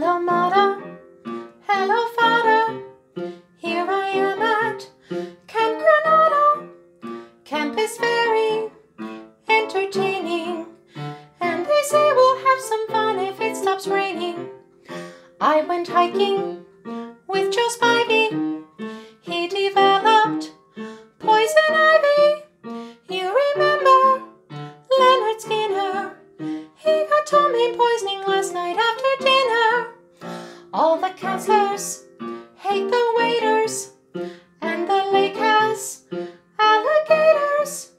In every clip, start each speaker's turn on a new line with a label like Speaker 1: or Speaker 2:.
Speaker 1: Hello, mother. Hello, father. Here I am at Camp Granada. Camp is very entertaining, and they say we'll have some fun if it stops raining. I went hiking with Joe Spivey. counselors hate the waiters and the lake has alligators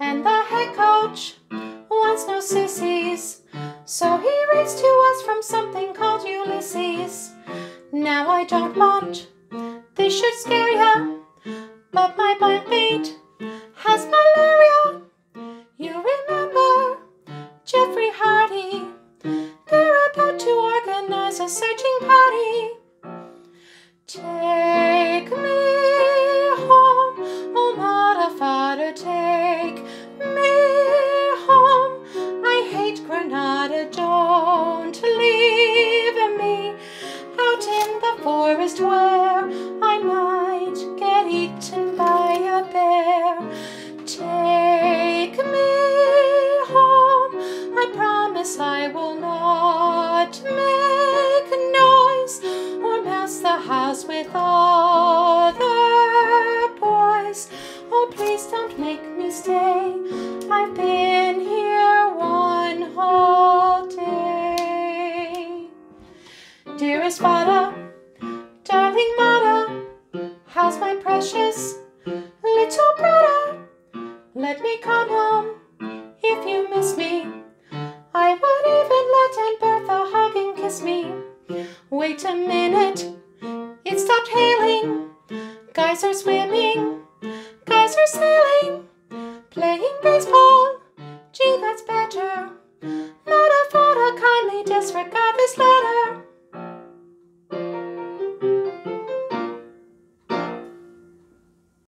Speaker 1: and the head coach wants no sissies. So he reads to us from something called ulysses. Now i don't want this should scare ya but my blind beat has malaria. You remember jeffrey hardy? They're about to organize a searching party. Other boys. Oh, please don't make me stay. I've been here one whole day. Dearest father, darling mother, how's my precious little brother? Let me come home if you miss me. I would even let Aunt Bertha hug and kiss me. Wait a minute, hailing. Guys are swimming, guys are sailing.